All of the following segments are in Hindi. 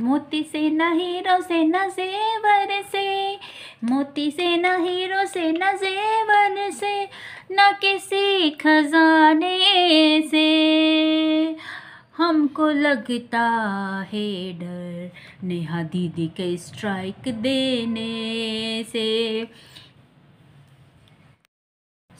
मोती से न हीरो से न जेवर से। मोती से न हीरो से न जेवर से। न किसी खजाने से। हमको लगता है डर, नेहा दीदी के स्ट्राइक देने से।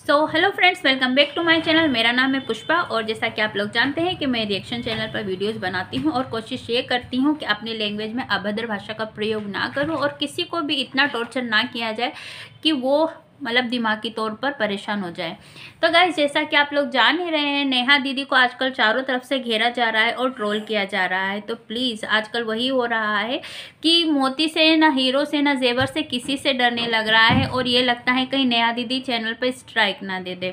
So hello friends welcome back to my channel मेरा नाम है पुष्पा और जैसा कि आप लोग जानते हैं कि मैं रिएक्शन चैनल पर वीडियोस बनाती हूँ और कोशिश ये करती हूँ कि अपनी लैंग्वेज में अभद्र भाषा का प्रयोग ना करूँ और किसी को भी इतना टॉर्चर ना किया जाए कि वो मतलब दिमागी तौर पर परेशान हो जाए। तो गाइज़ जैसा कि आप लोग जान ही रहे हैं, नेहा दीदी को आजकल चारों तरफ़ से घेरा जा रहा है और ट्रोल किया जा रहा है। तो प्लीज़ आजकल वही हो रहा है कि मोती से ना हीरो से ना जेवर से किसी से डरने लग रहा है और ये लगता है कहीं नेहा दीदी चैनल पर स्ट्राइक ना दे दे।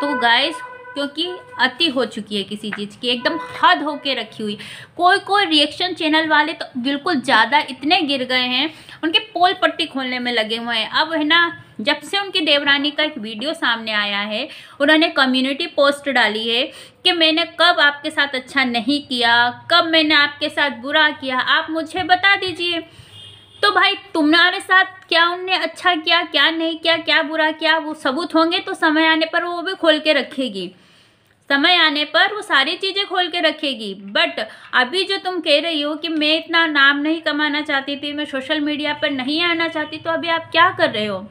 तो गाइज़ क्योंकि अति हो चुकी है किसी चीज़ की, एकदम हद होके रखी हुई। कोई कोई रिएक्शन चैनल वाले तो बिल्कुल ज़्यादा इतने गिर गए हैं, उनके पोल पट्टी खोलने में लगे हुए हैं। अब है ना, जब से उनकी देवरानी का एक वीडियो सामने आया है, उन्होंने कम्युनिटी पोस्ट डाली है कि मैंने कब आपके साथ अच्छा नहीं किया, कब मैंने आपके साथ बुरा किया, आप मुझे बता दीजिए। तो भाई तुम्हारे साथ क्या उनने अच्छा किया, क्या नहीं किया, क्या बुरा किया, वो सबूत होंगे तो समय आने पर वो भी खोल के रखेगी। समय आने पर वो सारी चीज़ें खोल के रखेगी। बट अभी जो तुम कह रही हो कि मैं इतना नाम नहीं कमाना चाहती थी, मैं सोशल मीडिया पर नहीं आना चाहती तो अभी आप क्या कर रहे हो?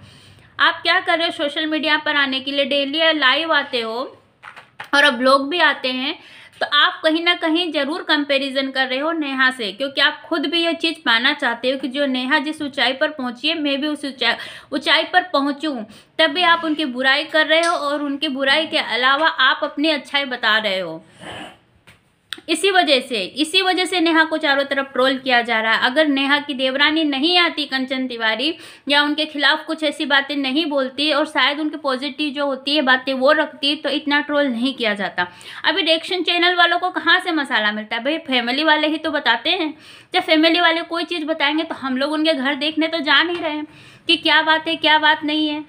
आप क्या कर रहे हो सोशल मीडिया पर आने के लिए? डेली लाइव आते हो और अब लोग भी आते हैं तो आप कहीं ना कहीं ज़रूर कंपैरिजन कर रहे हो नेहा से, क्योंकि आप खुद भी ये चीज़ पाना चाहते हो कि जो नेहा जिस ऊंचाई पर पहुँची है, मैं भी उस ऊंचाई ऊंचाई पर पहुंचूं। तब भी आप उनकी बुराई कर रहे हो और उनकी बुराई के अलावा आप अपनी अच्छाई बता रहे हो। इसी वजह से, इसी वजह से नेहा को चारों तरफ़ ट्रोल किया जा रहा है। अगर नेहा की देवरानी नहीं आती कंचन तिवारी, या उनके खिलाफ कुछ ऐसी बातें नहीं बोलती और शायद उनके पॉजिटिव जो होती है, बातें वो रखती तो इतना ट्रोल नहीं किया जाता। अभी रिएक्शन चैनल वालों को कहाँ से मसाला मिलता है? भाई फैमिली वाले ही तो बताते हैं। जब फैमिली वाले कोई चीज़ बताएँगे तो हम लोग उनके घर देखने तो जा नहीं रहे हैं कि क्या बात है, क्या बात नहीं है।